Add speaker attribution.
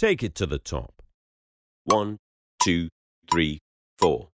Speaker 1: Take it to the top. One, two, three, four.